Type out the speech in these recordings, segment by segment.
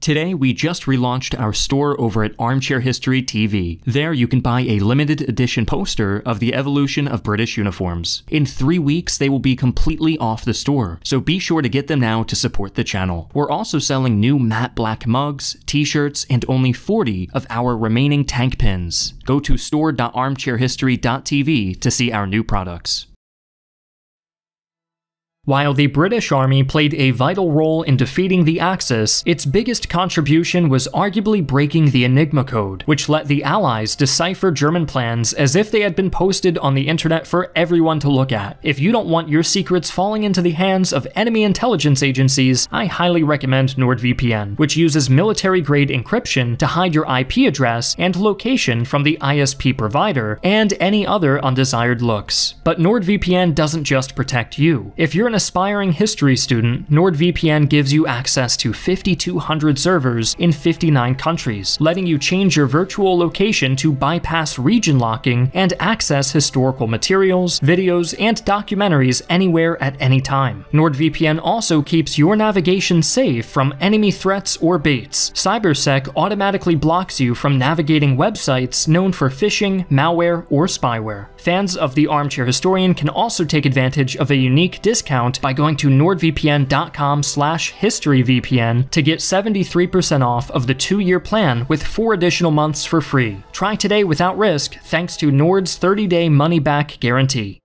Today, we just relaunched our store over at Armchair History TV. There, you can buy a limited edition poster of the evolution of British uniforms. In three weeks, they will be completely off the store, so be sure to get them now to support the channel. We're also selling new matte black mugs, t shirts, and only 40 of our remaining tank pins. Go to store.armchairhistory.tv to see our new products. While the British Army played a vital role in defeating the Axis, its biggest contribution was arguably breaking the Enigma code, which let the Allies decipher German plans as if they had been posted on the internet for everyone to look at. If you don't want your secrets falling into the hands of enemy intelligence agencies, I highly recommend NordVPN, which uses military-grade encryption to hide your IP address and location from the ISP provider and any other undesired looks. But NordVPN doesn't just protect you. If you're an aspiring history student, NordVPN gives you access to 5,200 servers in 59 countries, letting you change your virtual location to bypass region locking and access historical materials, videos, and documentaries anywhere at any time. NordVPN also keeps your navigation safe from enemy threats or baits. Cybersec automatically blocks you from navigating websites known for phishing, malware, or spyware. Fans of the Armchair Historian can also take advantage of a unique discount account by going to nordvpn.com slash historyvpn to get 73% off of the two-year plan with four additional months for free. Try today without risk thanks to Nord's 30-day money-back guarantee.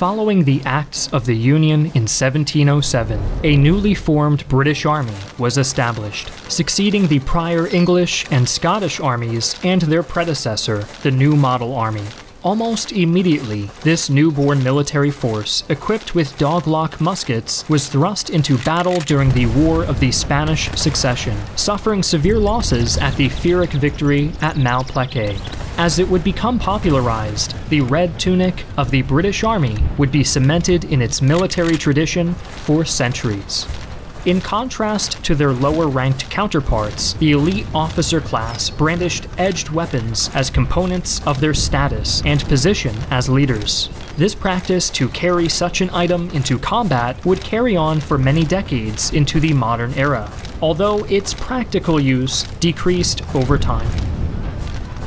Following the Acts of the Union in 1707, a newly formed British army was established, succeeding the prior English and Scottish armies and their predecessor, the New Model Army. Almost immediately, this newborn military force, equipped with doglock muskets, was thrust into battle during the War of the Spanish Succession, suffering severe losses at the Pyrrhic victory at Malplaquet. As it would become popularized, the red tunic of the British Army would be cemented in its military tradition for centuries. In contrast to their lower ranked counterparts, the elite officer class brandished edged weapons as components of their status and position as leaders. This practice to carry such an item into combat would carry on for many decades into the modern era, although its practical use decreased over time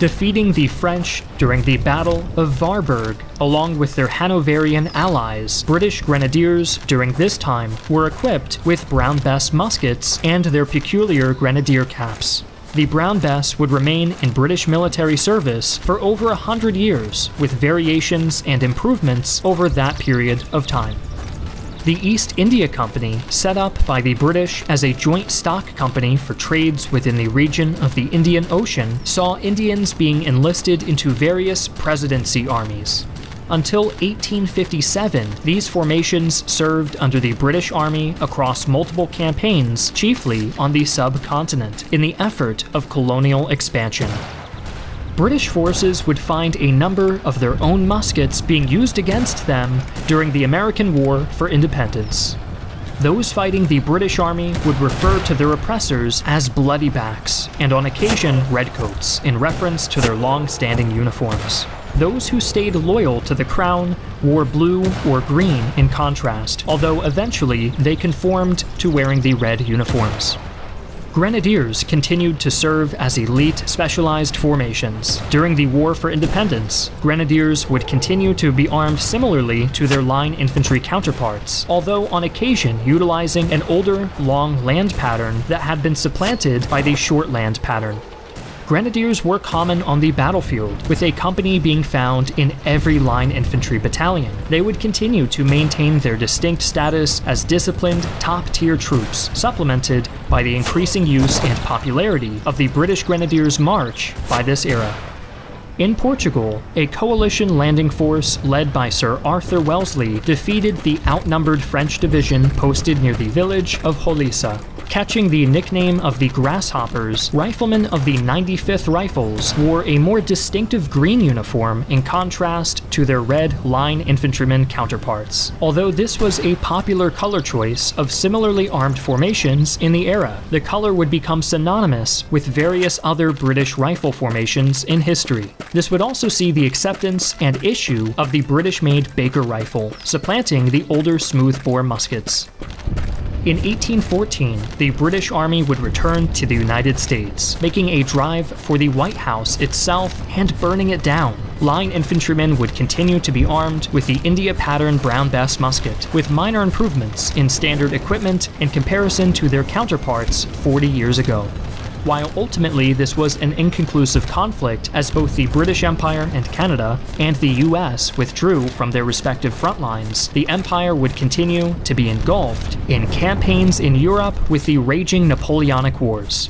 defeating the French during the Battle of Warburg, along with their Hanoverian allies. British grenadiers during this time were equipped with Brown Bess muskets and their peculiar grenadier caps. The Brown Bess would remain in British military service for over a hundred years, with variations and improvements over that period of time. The East India Company, set up by the British as a joint stock company for trades within the region of the Indian Ocean, saw Indians being enlisted into various presidency armies. Until 1857, these formations served under the British Army across multiple campaigns, chiefly on the subcontinent, in the effort of colonial expansion. British forces would find a number of their own muskets being used against them during the American War for Independence. Those fighting the British Army would refer to their oppressors as bloody backs, and on occasion redcoats, in reference to their long-standing uniforms. Those who stayed loyal to the crown wore blue or green in contrast, although eventually they conformed to wearing the red uniforms. Grenadiers continued to serve as elite specialized formations. During the War for Independence, Grenadiers would continue to be armed similarly to their line infantry counterparts, although on occasion utilizing an older, long land pattern that had been supplanted by the short land pattern. Grenadiers were common on the battlefield, with a company being found in every line infantry battalion. They would continue to maintain their distinct status as disciplined, top tier troops, supplemented by the increasing use and popularity of the British Grenadiers March by this era. In Portugal, a coalition landing force led by Sir Arthur Wellesley defeated the outnumbered French division posted near the village of Roliça. Catching the nickname of the Grasshoppers, riflemen of the 95th Rifles wore a more distinctive green uniform in contrast to their red line infantrymen counterparts. Although this was a popular color choice of similarly armed formations in the era, the color would become synonymous with various other British rifle formations in history. This would also see the acceptance and issue of the British-made Baker rifle, supplanting the older smoothbore muskets. In 1814, the British Army would return to the United States, making a drive for the White House itself and burning it down. Line infantrymen would continue to be armed with the India pattern Brown Bess musket, with minor improvements in standard equipment in comparison to their counterparts 40 years ago. While ultimately this was an inconclusive conflict, as both the British Empire and Canada and the US withdrew from their respective front lines, the Empire would continue to be engulfed in campaigns in Europe with the raging Napoleonic Wars.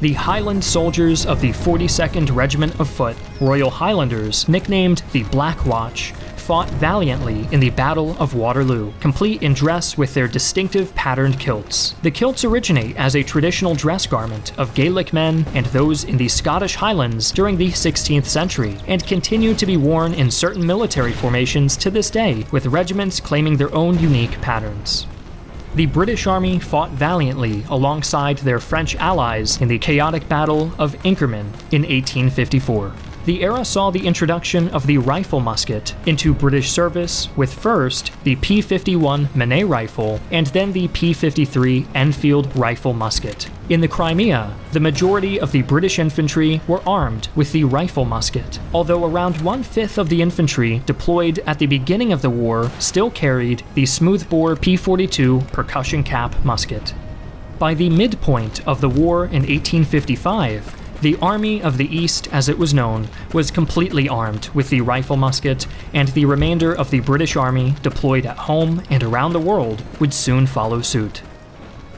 The Highland soldiers of the 42nd Regiment of Foot, Royal Highlanders, nicknamed the Black Watch, fought valiantly in the Battle of Waterloo, complete in dress with their distinctive patterned kilts. The kilts originate as a traditional dress garment of Gaelic men and those in the Scottish Highlands during the 16th century, and continue to be worn in certain military formations to this day, with regiments claiming their own unique patterns. The British Army fought valiantly alongside their French allies in the chaotic Battle of Inkerman in 1854 the era saw the introduction of the rifle musket into British service, with first the P51 Minié rifle and then the P53 Enfield rifle musket. In the Crimea, the majority of the British infantry were armed with the rifle musket, although around one fifth of the infantry deployed at the beginning of the war still carried the smoothbore P42 percussion cap musket. By the midpoint of the war in 1855, the Army of the East, as it was known, was completely armed with the rifle musket, and the remainder of the British Army deployed at home and around the world would soon follow suit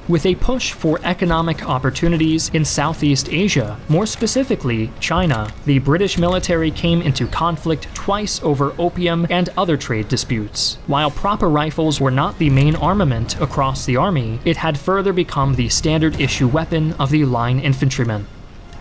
with a push for economic opportunities in Southeast Asia, more specifically China. The British military came into conflict twice over opium and other trade disputes. While proper rifles were not the main armament across the army, it had further become the standard issue weapon of the line infantrymen.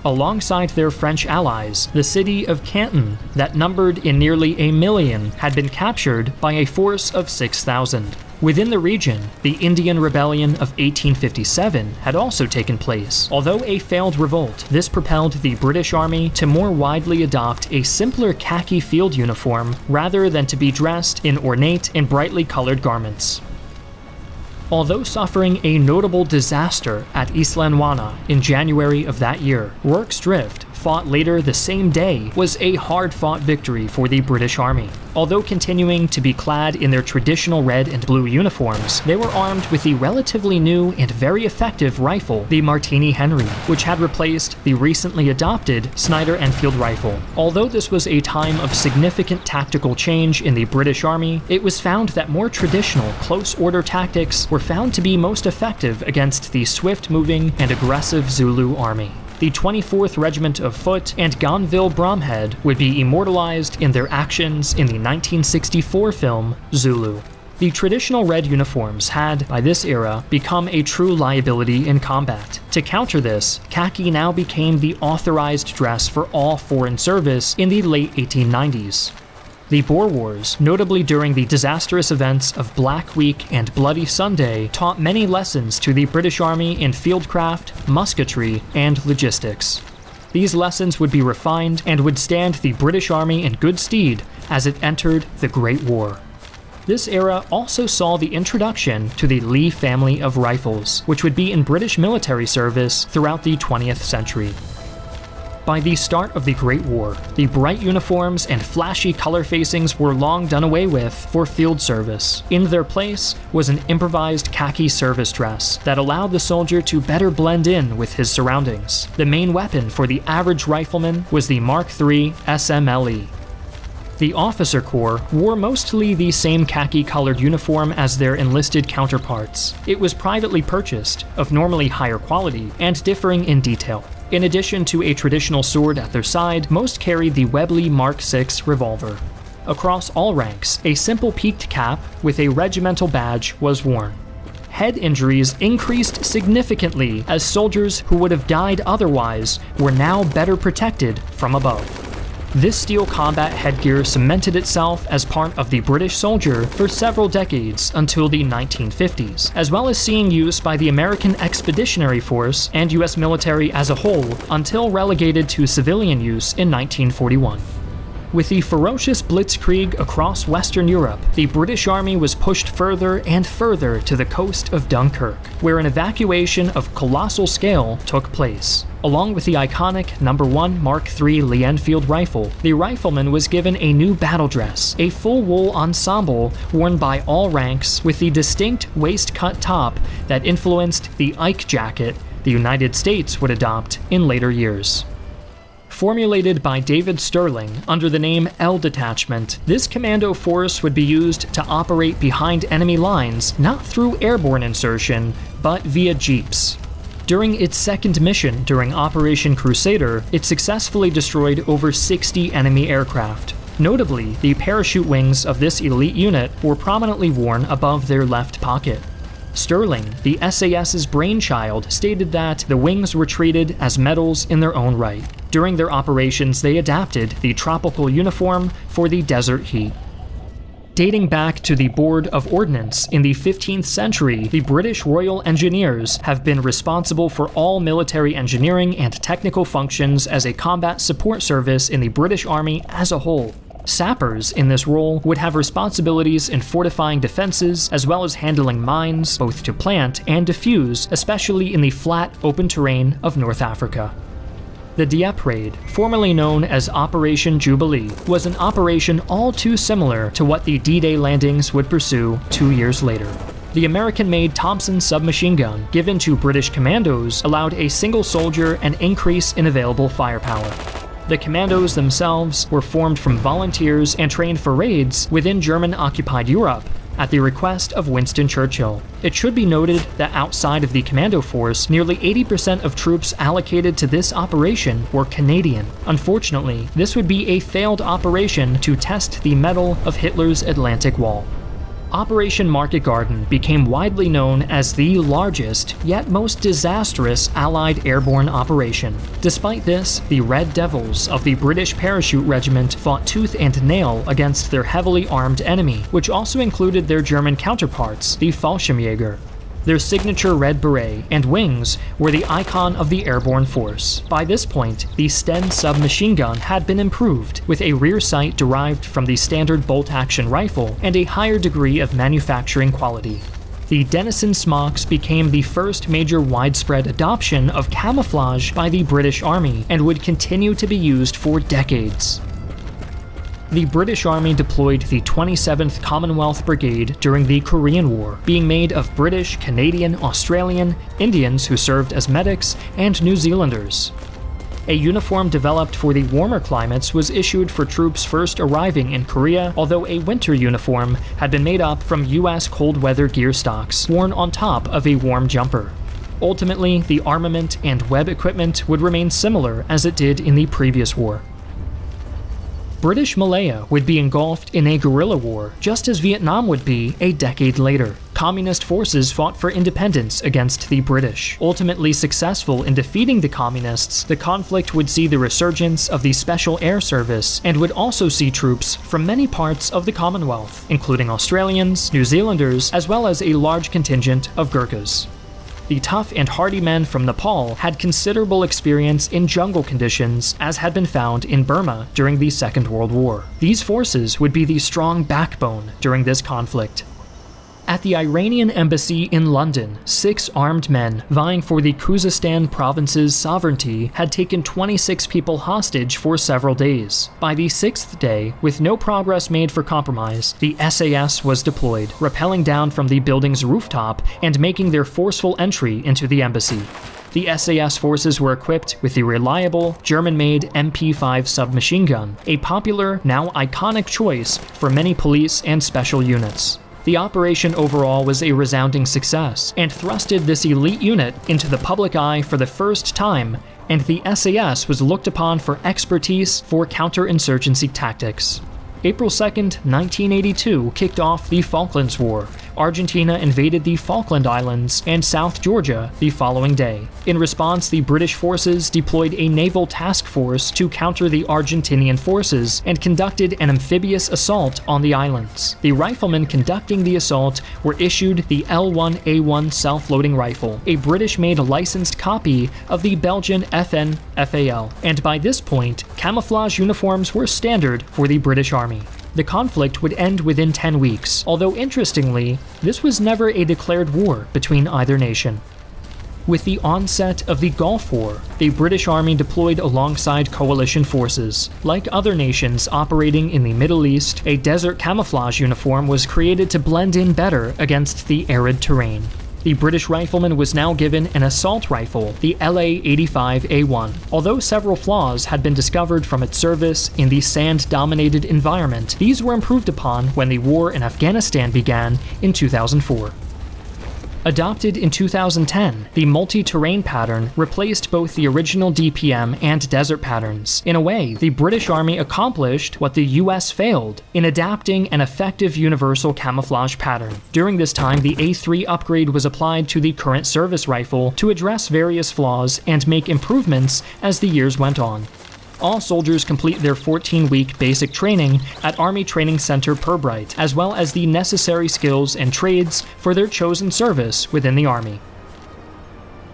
Alongside their French allies, the city of Canton, that numbered in nearly a million, had been captured by a force of 6,000. Within the region, the Indian Rebellion of 1857 had also taken place. Although a failed revolt, this propelled the British Army to more widely adopt a simpler khaki field uniform rather than to be dressed in ornate and brightly colored garments. Although suffering a notable disaster at Isandlwana in January of that year, Rorke's Drift fought later the same day, was a hard-fought victory for the British Army. Although continuing to be clad in their traditional red and blue uniforms, they were armed with the relatively new and very effective rifle, the Martini Henry, which had replaced the recently adopted Snider Enfield rifle. Although this was a time of significant tactical change in the British Army, it was found that more traditional close order tactics were found to be most effective against the swift-moving and aggressive Zulu army the 24th Regiment of Foot and Gonville Bromhead would be immortalized in their actions in the 1964 film Zulu. The traditional red uniforms had, by this era, become a true liability in combat. To counter this, khaki now became the authorized dress for all foreign service in the late 1890s. The Boer Wars, notably during the disastrous events of Black Week and Bloody Sunday, taught many lessons to the British Army in fieldcraft, musketry, and logistics. These lessons would be refined and would stand the British Army in good stead as it entered the Great War. This era also saw the introduction to the Lee family of rifles, which would be in British military service throughout the 20th century. By the start of the Great War, the bright uniforms and flashy color facings were long done away with for field service. In their place was an improvised khaki service dress that allowed the soldier to better blend in with his surroundings. The main weapon for the average rifleman was the Mark III SMLE, the officer corps wore mostly the same khaki colored uniform as their enlisted counterparts. It was privately purchased, of normally higher quality, and differing in detail. In addition to a traditional sword at their side, most carried the Webley Mark VI revolver. Across all ranks, a simple peaked cap with a regimental badge was worn. head injuries increased significantly as soldiers who would have died otherwise were now better protected from above. This steel combat headgear cemented itself as part of the British soldier for several decades until the 1950s, as well as seeing use by the American Expeditionary Force and US military as a whole until relegated to civilian use in 1941. With the ferocious blitzkrieg across Western Europe, the British Army was pushed further and further to the coast of Dunkirk, where an evacuation of colossal scale took place. Along with the iconic No. 1 Mark III Lee Enfield rifle, the rifleman was given a new battle dress, a full wool ensemble worn by all ranks with the distinct waist-cut top that influenced the Ike jacket the United States would adopt in later years. Formulated by David Stirling under the name L Detachment, this commando force would be used to operate behind enemy lines not through airborne insertion, but via jeeps. During its second mission during Operation Crusader, it successfully destroyed over 60 enemy aircraft. Notably, the parachute wings of this elite unit were prominently worn above their left pocket. Stirling, the SAS's brainchild, stated that the wings were treated as medals in their own right. During their operations, they adapted the tropical uniform for the desert heat. Dating back to the Board of Ordnance in the 15th century, the British Royal Engineers have been responsible for all military engineering and technical functions as a combat support service in the British Army as a whole. Sappers in this role would have responsibilities in fortifying defenses as well as handling mines, both to plant and defuse, especially in the flat, open terrain of North Africa. The Dieppe raid, formerly known as Operation Jubilee, was an operation all too similar to what the D Day landings would pursue two years later. The American made Thompson submachine gun, given to British commandos, allowed a single soldier an increase in available firepower. The commandos themselves were formed from volunteers and trained for raids within German occupied Europe at the request of Winston Churchill. It should be noted that outside of the commando force, nearly 80% of troops allocated to this operation were Canadian. Unfortunately, this would be a failed operation to test the mettle of Hitler's Atlantic Wall. Operation Market Garden became widely known as the largest, yet most disastrous Allied airborne operation. Despite this, the Red Devils of the British Parachute Regiment fought tooth and nail against their heavily armed enemy, which also included their German counterparts, the Fallschirmjäger. Their signature red beret and wings were the icon of the airborne force. By this point, the Sten submachine gun had been improved, with a rear sight derived from the standard bolt-action rifle and a higher degree of manufacturing quality. The Denison smocks became the first major widespread adoption of camouflage by the British Army and would continue to be used for decades the British Army deployed the 27th Commonwealth Brigade during the Korean War, being made of British, Canadian, Australian, Indians who served as medics, and New Zealanders. A uniform developed for the warmer climates was issued for troops first arriving in Korea, although a winter uniform had been made up from US cold weather gear stocks, worn on top of a warm jumper. Ultimately, the armament and web equipment would remain similar as it did in the previous war. British Malaya would be engulfed in a guerrilla war, just as Vietnam would be a decade later. Communist forces fought for independence against the British. Ultimately successful in defeating the Communists, the conflict would see the resurgence of the Special Air Service and would also see troops from many parts of the Commonwealth, including Australians, New Zealanders, as well as a large contingent of Gurkhas the tough and hardy men from Nepal had considerable experience in jungle conditions, as had been found in Burma during the Second World War. These forces would be the strong backbone during this conflict, at the Iranian embassy in London, six armed men vying for the Khuzestan province's sovereignty had taken 26 people hostage for several days. By the sixth day, with no progress made for compromise, the SAS was deployed, rappelling down from the building's rooftop and making their forceful entry into the embassy the SAS forces were equipped with the reliable, German-made MP5 submachine gun, a popular, now iconic choice for many police and special units. The operation overall was a resounding success, and thrusted this elite unit into the public eye for the first time, and the SAS was looked upon for expertise for counterinsurgency tactics. April 2, 1982 kicked off the Falklands War, Argentina invaded the Falkland Islands and South Georgia the following day. In response, the British forces deployed a naval task force to counter the Argentinian forces and conducted an amphibious assault on the islands. The riflemen conducting the assault were issued the L1A1 self-loading rifle, a British-made licensed copy of the Belgian FN FAL, and by this point, camouflage uniforms were standard for the British Army. The conflict would end within 10 weeks, although interestingly, this was never a declared war between either nation. With the onset of the Gulf War, the British Army deployed alongside coalition forces. Like other nations operating in the Middle East, a desert camouflage uniform was created to blend in better against the arid terrain. The British rifleman was now given an assault rifle, the LA-85A1. Although several flaws had been discovered from its service in the sand-dominated environment, these were improved upon when the war in Afghanistan began in 2004. Adopted in 2010, the multi-terrain pattern replaced both the original DPM and desert patterns. In a way, the British Army accomplished what the US failed in adapting an effective universal camouflage pattern. During this time, the A3 upgrade was applied to the current service rifle to address various flaws and make improvements as the years went on all soldiers complete their 14 week basic training at Army Training Center Pirbright, as well as the necessary skills and trades for their chosen service within the Army.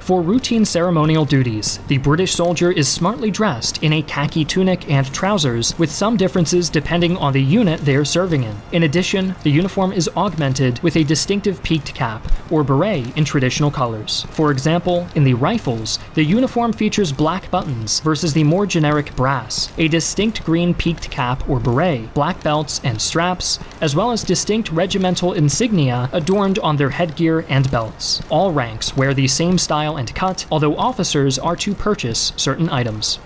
For routine ceremonial duties, the British soldier is smartly dressed in a khaki tunic and trousers, with some differences depending on the unit they are serving in. In addition, the uniform is augmented with a distinctive peaked cap, or beret in traditional colors. For example, in the Rifles, the uniform features black buttons versus the more generic brass, a distinct green peaked cap or beret, black belts and straps, as well as distinct regimental insignia adorned on their headgear and belts. All ranks wear the same style and cut, although officers are to purchase certain items.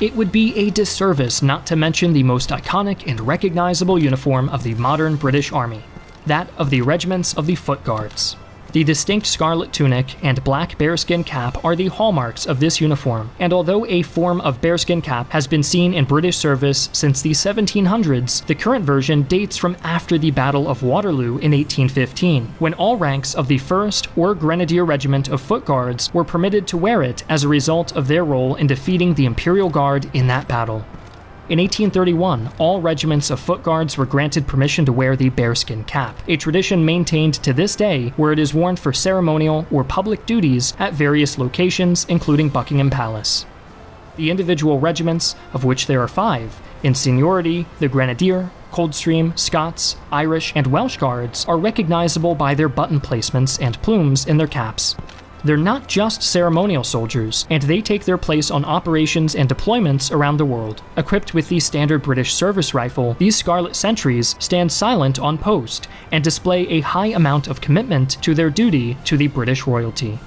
It would be a disservice not to mention the most iconic and recognizable uniform of the modern British Army, that of the regiments of the Foot Guards. The distinct scarlet tunic and black bearskin cap are the hallmarks of this uniform, and although a form of bearskin cap has been seen in British service since the 1700s, the current version dates from after the Battle of Waterloo in 1815, when all ranks of the 1st or Grenadier Regiment of Foot Guards were permitted to wear it as a result of their role in defeating the Imperial Guard in that battle. In 1831, all regiments of foot guards were granted permission to wear the bearskin cap, a tradition maintained to this day where it is worn for ceremonial or public duties at various locations, including Buckingham Palace. The individual regiments, of which there are five, in seniority, the Grenadier, Coldstream, Scots, Irish, and Welsh Guards are recognizable by their button placements and plumes in their caps. They're not just ceremonial soldiers, and they take their place on operations and deployments around the world. Equipped with the standard British service rifle, these Scarlet Sentries stand silent on post and display a high amount of commitment to their duty to the British royalty.